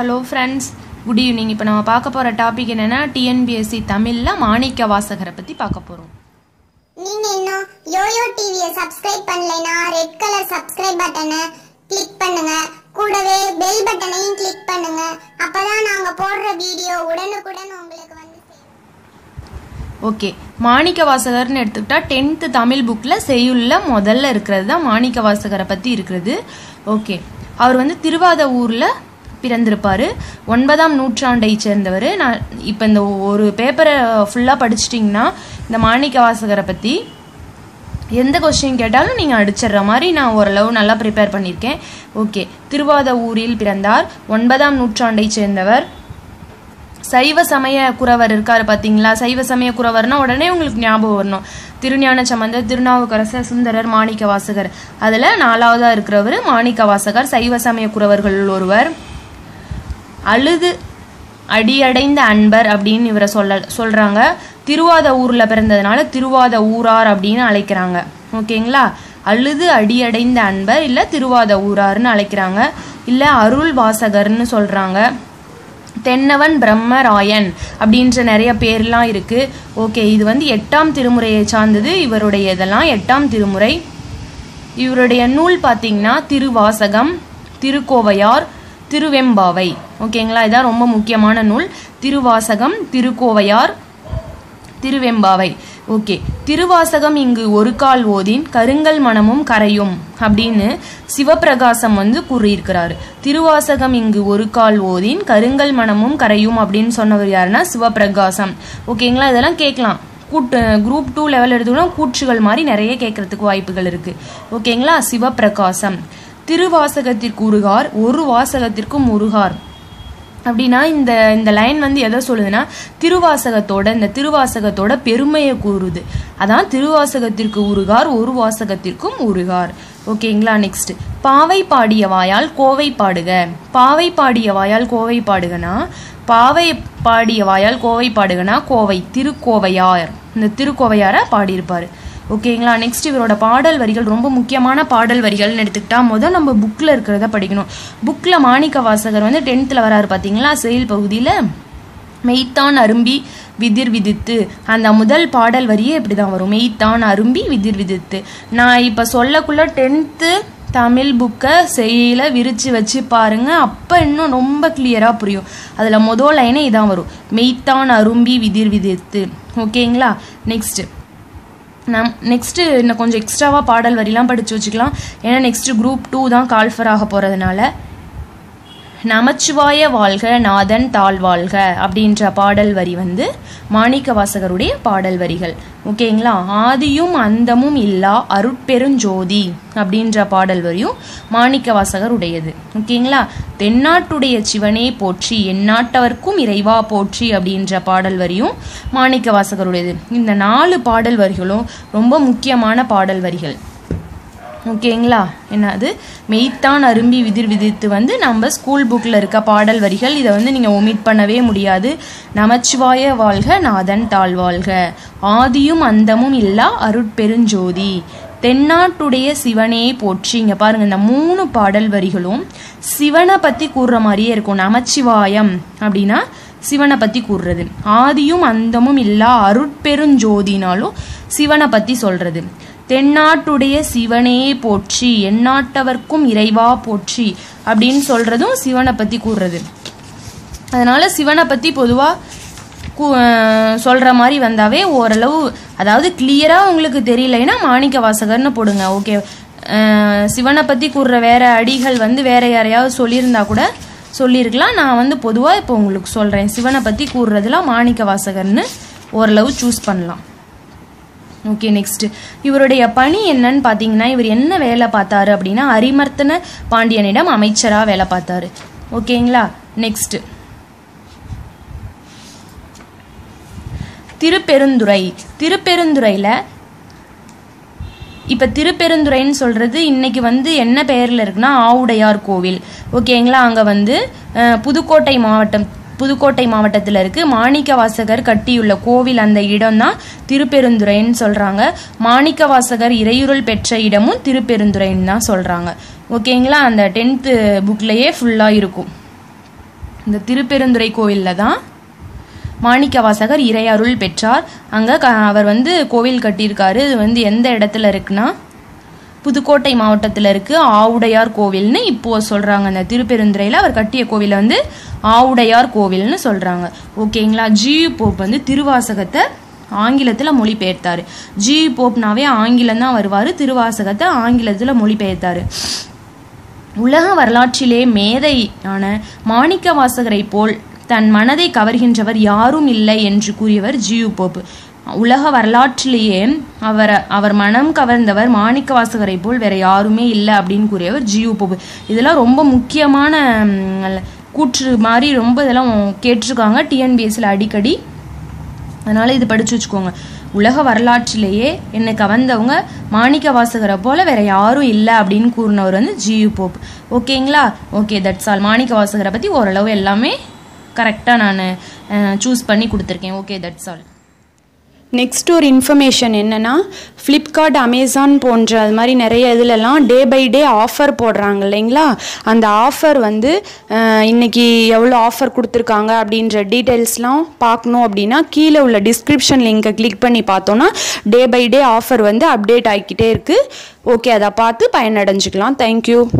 Hello friends good evening இப்போ நம்ம பார்க்க போகிற டாபிக் என்னென்னா டிஎன்பிஎஸ்சி தமிழில் மாணிக்க வாசகரை பற்றி பார்க்க போகிறோம் நீங்க இன்னும் யோயோ டிவியை சப்ஸ்கிரைப் பண்ணலைனா ரெட் கலர் சப்ஸ்கிரைப் பட்டனை கிளிக் பண்ணுங்க. கூடவே பெல் பட்டனையும் கிளிக் பண்ணுங்க. அப்பதான் நாங்க போடுற வீடியோ உடனுக்குடன் உங்களுக்கு வந்து ஓகே மாணிக்க வாசகர்னு எடுத்துக்கிட்டா டென்த்து தமிழ் புக்கில் செய்யுள்ள முதல்ல இருக்கிறது தான் மாணிக்க வாசகரை பற்றி இருக்கிறது. ஓகே அவர் வந்து திருவாத ஊரில் பிறந்திருப்பார். ஒன்பதாம் நூற்றாண்டை சேர்ந்தவர். நான் இப்போ இந்த ஒரு பேப்பரை ஃபுல்லாக படிச்சிட்டிங்கன்னா இந்த மாணிக்க வாசகரை பற்றி எந்த கொஸ்டின் கேட்டாலும் நீங்கள் அடிச்சிடுற மாதிரி நான் ஓரளவு நல்லா ப்ரிப்பேர் பண்ணியிருக்கேன். ஓகே திருவாத ஊரில் பிறந்தார். ஒன்பதாம் நூற்றாண்டை சேர்ந்தவர். சைவ சமய குறவர் இருக்காரு பார்த்தீங்களா சைவ சமய குறவர்னா உடனே உங்களுக்கு ஞாபகம் வரணும். திருஞான சம்பந்தர் திருநாவுக்கரசர் சுந்தரர் மாணிக்க வாசகர். அதில் நாலாவதாக இருக்கிறவர் மாணிக்க வாசகர் சைவ சமய குறவர்கள் ஒருவர். அழுது அடியடைந்த அன்பர் அப்படின்னு இவரை சொல்ல சொல்கிறாங்க திருவாத ஊரில் பிறந்ததுனால திருவாத ஊரார் அப்படின்னு அழைக்கிறாங்க. ஓகேங்களா? அழுது அடியடைந்த அன்பர் இல்லை திருவாத ஊரார்னு அழைக்கிறாங்க. இல்லை அருள் வாசகர்னு சொல்கிறாங்க தென்னவன் பிரம்மராயன் அப்படின்ற நிறைய பேர்லாம் இருக்குது ஓகே இது வந்து எட்டாம் திருமுறையை சார்ந்தது. இவருடைய இதெல்லாம் எட்டாம் திருமுறை. இவருடைய நூல் பார்த்தீங்கன்னா திருவாசகம் திருக்கோவையார் திருவெம்பாவை. ஓகேங்களா? இதான் ரொம்ப முக்கியமான நூல். திருவாசகம் திருக்கோவையார் திருவெம்பாவை. ஓகே. திருவாசகம் இங்கு ஒரு கால் ஓதின் கருங்கல் மனமும் கரையும் அப்படின்னு சிவபிரகாசம் வந்து கூறியிருக்கிறாரு. திருவாசகம் இங்கு ஒரு கால் ஓதின் கருங்கல் மனமும் கரையும் அப்படின்னு சொன்னவர் யாருன்னா சிவபிரகாசம். ஓகேங்களா? இதெல்லாம் கேட்கலாம். கூட்டு குரூப் டூ லெவல் எடுத்துக்கணும் கூற்றுகள் மாதிரி நிறைய கேட்கறதுக்கு வாய்ப்புகள் இருக்கு. ஓகேங்களா? சிவபிரகாசம். திருவாசகத்திற்கு உருகார் ஒரு வாசகத்திற்கும் உருகார். அப்படின்னா இந்த இந்த லைன் வந்து எதை சொல்லுதுன்னா திருவாசகத்தோட இந்த திருவாசகத்தோட பெருமையை கூறுது. அதான் திருவாசகத்திற்கு உருகார் ஒரு வாசகத்திற்கும் உருகார். ஓகேங்களா நெக்ஸ்ட் பாவை பாடிய வாயால் கோவை பாடுக. பாவை பாடிய வாயால் கோவை பாடுகனா? பாவை பாடிய வாயால் கோவை பாடுகனா? கோவை திருக்கோவையார். இந்த திருக்கோவையாரை பாடியிருப்பாரு. ஓகேங்களா? நெக்ஸ்ட் இவரோட பாடல் வரிகள் ரொம்ப முக்கியமான பாடல் வரிகள்னு எடுத்துக்கிட்டா முதல் நம்ம புக்கில் இருக்கிறத படிக்கணும். புக்கில் மாணிக்க வாசகர் வந்து டென்த்தில் வராரு பார்த்தீங்களா செயல் பகுதியில் மெய்த்தான் அரும்பி விதிர் விதித்து. அந்த முதல் பாடல் வரியே இப்படி தான் வரும். மெய்த்தான் அரும்பி விதிர் விதித்து. நான் இப்போ சொல்லக்குள்ள டென்த்து தமிழ் புக்கை செய்யல விரித்து வச்சு பாருங்க அப்போ இன்னும் ரொம்ப கிளியராக புரியும். அதில் முதல் லைனே இதான் வரும். மெய்த்தான் அரும்பி விதிர் விதித்து. ஓகேங்களா? நெக்ஸ்ட்டு நம் நெக்ஸ்ட்டு இன்னும் கொஞ்சம் எக்ஸ்ட்ராவாக பாடல் வரிலாம் படித்து வச்சுக்கலாம். ஏன்னா நெக்ஸ்ட்டு குரூப் டூ தான் கால்ஃபர் ஆக போகிறதுனால நமச்சிவாய வாழ்க நாதன் தாழ் வாழ்க அப்படின்ற பாடல் வரி வந்து மாணிக்க வாசகருடைய பாடல் வரிகள். ஓகேங்களா? ஆதியும் அந்தமும் இல்லா அருட்பெருஞ்சோதி அப்படின்ற பாடல் வரியும் மாணிக்க வாசகர் உடையது ஓகேங்களா? தென்னாட்டுடைய சிவனே போற்றி எந்நாட்டவர்க்கும் இறைவா போற்றி அப்படின்ற பாடல் வரியும் மாணிக்க வாசகருடையது இந்த நாலு பாடல் வரிகளும் ரொம்ப முக்கியமான பாடல் வரிகள். ஓகேங்களா? என்னது? மெய்த்தான் அரும்பி விதிர் விதித்து வந்து நம்ம ஸ்கூல் புக்கில் இருக்க பாடல் வரிகள் இதை வந்து நீங்கள் ஒமிட் பண்ணவே முடியாது. நமச்சிவாய வாழ்க நாதன் தாழ்வாழ்க ஆதியும் அந்தமும் இல்லா அருட்பெருஞ்சோதி. தென்னாட்டுடைய சிவனே போற்றி. இங்கே பாருங்க இந்த மூணு பாடல் வரிகளும் சிவனை பற்றி கூறுற மாதிரியே இருக்கும். நமச்சிவாயம் அப்படின்னா சிவனை பற்றி கூறுறது. ஆதியும் அந்தமும் இல்லா அருட்பெருஞ்சோதினாலும் சிவனை பற்றி சொல்றது. தென்னாட்டுடைய சிவனே போற்றி எந்நாட்டவர்க்கும் இறைவா போற்றி அப்படின்னு சொல்றதும் சிவனை பத்தி கூறுறது. அதனால சிவனை பத்தி பொதுவா கூ- சொல்ற மாதிரி வந்தாவே ஓரளவு அதாவது கிளியரா உங்களுக்கு தெரியலைன்னா மாணிக்க வாசகர்னு போடுங்க ஓகே சிவனை பத்தி கூறுற வேற அடிகள் வந்து வேற யாரையாவது சொல்லியிருந்தா கூட சொல்லியிருக்கலாம். நான் வந்து பொதுவா இப்போ உங்களுக்கு சொல்றேன். சிவனை பத்தி கூறுறதுலாம் மாணிக்க வாசகர்னு ஓரளவு சூஸ் பண்ணலாம். ஓகே நெக்ஸ்ட் இவருடைய பணி என்னன்னு பார்த்தீங்கன்னா இவர் என்ன வேலை பார்த்தாரு அப்படின்னா அரிமர்த்தன பாண்டியனிடம் அமைச்சரா வேலை பார்த்தாரு. ஓகேங்களா நெக்ஸ்ட் திருப்பெருந்துறை. திருப்பெருந்துறையில இப்ப திருப்பெருந்துறைன்னு சொல்றது இன்னைக்கு வந்து என்ன பெயர்ல இருக்குன்னா ஆவுடையார் கோவில். ஓகேங்களா அங்க வந்து புதுக்கோட்டை மாவட்டம் புதுக்கோட்டை மாவட்டத்தில் இருக்கு. மாணிக்க வாசகர் கட்டியுள்ள கோவில் அந்த இடம் தான் திருப்பெருந்துறைன்னு சொல்றாங்க. மாணிக்க வாசகர் இறையுருள் பெற்ற இடமும் திருப்பெருந்துறைன்னு தான் சொல்றாங்க. ஓகேங்களா? அந்த டென்த்து புக்லேயே ஃபுல்லாக இருக்கும். இந்த திருப்பெருந்துறை கோவிலில் தான் மாணிக்கவாசகர் இறையருள் பெற்றார். அங்கே க அவர் வந்து கோவில் கட்டியிருக்காரு. இது வந்து எந்த இடத்துல இருக்குன்னா புதுக்கோட்டை மாவட்டத்தில் இருக்கு. ஆவுடையார் கோவில்னு இப்போ சொல்றாங்க. அந்த திருப்பெருந்துறையில் அவர் கட்டிய கோவிலை வந்து ஆவுடையார் கோவில்னு சொல்றாங்க. ஓகேங்களா ஜி போப் வந்து திருவாசகத்தை ஆங்கிலத்தில் மொழிபெயர்த்தாரு. ஜி போப்னாவே ஆங்கிலம் தான் வருவார். திருவாசகத்தை ஆங்கிலத்தில் மொழிபெயர்த்தாரு. உலக வரலாற்றிலே மேதையான மாணிக்க வாசகரை போல் தன் மனதை கவர்கின்றவர் யாரும் இல்லை என்று கூறியவர் ஜியு போப். உலக வரலாற்றிலேயே அவர் அவர் மனம் கவர்ந்தவர் மாணிக்க வாசகரை போல் வேற யாருமே இல்லை அப்படின்னு கூறியவர் ஜியு போப். இதெல்லாம் ரொம்ப முக்கியமான கூற்று மாதிரி ரொம்ப இதெல்லாம் கேட்டிருக்காங்க. டிஎன்பிஎஸ்சியில் அடிக்கடி. அதனால இது படிச்சு வச்சுக்கோங்க. உலக வரலாற்றிலேயே என்னை கவர்ந்தவங்க மாணிக்க வாசகரை போல வேற யாரும் இல்லை அப்படின்னு கூறினவர் வந்து ஜியு போப். ஓகேங்களா? ஓகே தட்ஸ் ஆல் மாணிக்க வாசகரை பற்றி ஓரளவு எல்லாமே கரெக்டாக நான் சூஸ் பண்ணி கொடுத்துருக்கேன். ஓகே தட்ஸ் ஆல் நெக்ஸ்ட் ஒரு இன்ஃபர்மேஷன் என்னென்னா ஃப்ளிப்கார்ட் அமேசான் போன்ற அது மாதிரி நிறைய இதுலலாம் டே பை டே ஆஃபர் போடுறாங்க இல்லைங்களா? அந்த ஆஃபர் வந்து இன்றைக்கி எவ்வளோ ஆஃபர் கொடுத்துருக்காங்க அப்படின்ற டீட்டெயில்ஸ்லாம் பார்க்கணும் அப்படின்னா கீழே உள்ள டிஸ்கிரிப்ஷன் லிங்கை கிளிக் பண்ணி பார்த்தோன்னா டே பை டே ஆஃபர் வந்து அப்டேட் ஆகிக்கிட்டே இருக்குது ஓகே அதை பார்த்து பயனடைஞ்சிக்கலாம். தேங்க்யூ